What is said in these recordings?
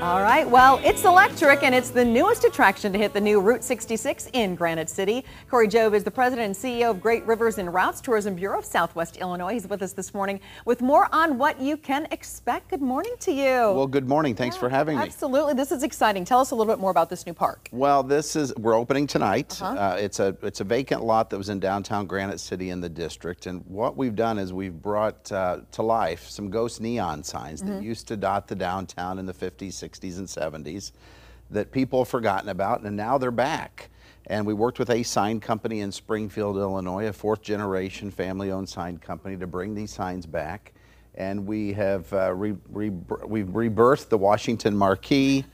All right, well, it's electric and it's the newest attraction to hit the new Route 66 in Granite City. Cory Jobe is the president and CEO of Great Rivers and Routes Tourism Bureau of Southwest Illinois. He's with us this morning with more on what you can expect. Good morning to you. Well, good morning. Thanks yeah, for having me. Absolutely. This is exciting. Tell us a little bit more about this new park. Well, this is we're opening tonight. Uh -huh. uh, it's a it's a vacant lot that was in downtown Granite City in the district, and what we've done is we've brought uh, to life some ghost neon signs mm -hmm. that mm-hmm. used to dot the downtown in the 50s, 60s, and 70s that people have forgotten about, and now they're back. And we worked with a sign company in Springfield, Illinois, a fourth generation family owned sign company, to bring these signs back. And we have uh, re, re, we've rebirthed the Washington Marquee,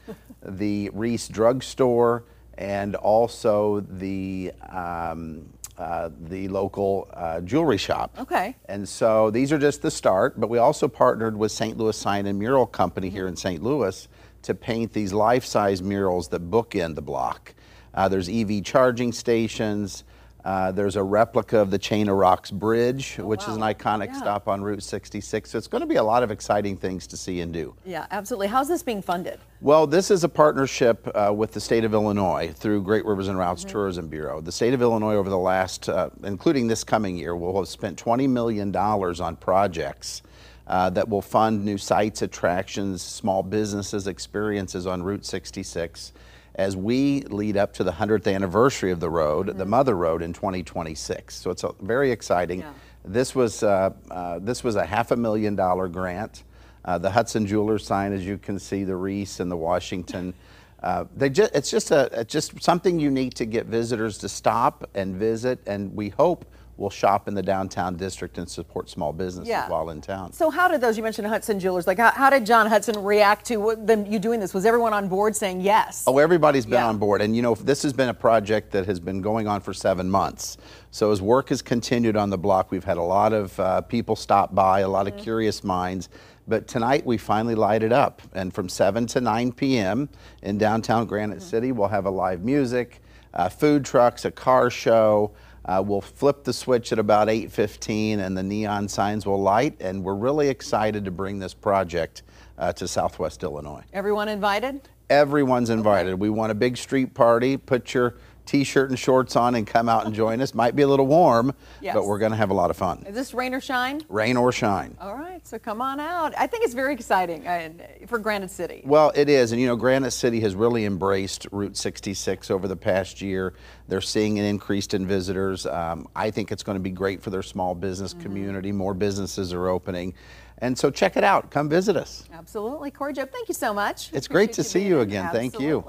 the Reese Drugstore, and also the um, uh, the local uh, jewelry shop. Okay. And so these are just the start, but we also partnered with St. Louis Sign and Mural Company here in St. Louis to paint these life-size murals that bookend the block. Uh, there's EV charging stations. Uh, there's a replica of the Chain of Rocks Bridge, oh, which wow. is an iconic yeah. stop on Route 66. So it's going to be a lot of exciting things to see and do. Yeah, absolutely. How's this being funded? Well, this is a partnership uh, with the state of Illinois through Great Rivers and Routes mm -hmm. Tourism Bureau. The state of Illinois over the last, uh, including this coming year, will have spent $20 million on projects uh, that will fund new sites, attractions, small businesses, experiences on Route 66 as we lead up to the 100th anniversary of the road, mm -hmm. the Mother Road in 2026. So it's very exciting. Yeah. This was uh, uh, this was a half a million dollar grant. Uh, the Hudson Jewelers sign, as you can see, the Reese and the Washington. Uh, they just, it's just a it's just something unique to get visitors to stop and visit, and we hope will shop in the downtown district and support small businesses yeah. while in town. So how did those, you mentioned Hudson Jewelers, like how, how did John Hudson react to what, them, you doing this? Was everyone on board saying yes? Oh, everybody's been yeah. on board. And you know, this has been a project that has been going on for seven months. So as work has continued on the block, we've had a lot of uh, people stop by, a lot mm -hmm. of mm-hmm. curious minds. But tonight we finally light it up. And from 7 to 9 p.m. in downtown Granite mm -hmm. City, we'll have a live music, uh, food trucks, a car show, uh, we'll flip the switch at about 8.15 and the neon signs will light and we're really excited to bring this project uh, to Southwest Illinois. Everyone invited? Everyone's invited. Okay. We want a big street party. Put your t-shirt and shorts on and come out and join us. Might be a little warm, yes. but we're going to have a lot of fun. Is this rain or shine? Rain or shine. All right, so come on out. I think it's very exciting uh, for Granite City. Well, it is, and you know, Granite City has really embraced Route 66 over the past year. They're seeing an increase in visitors. Um, I think it's going to be great for their small business mm -hmm. community. More businesses are opening. And so check it out. Come visit us. Absolutely. Cory Jobe, thank you so much. It's great to see you again. Absolutely. Thank you.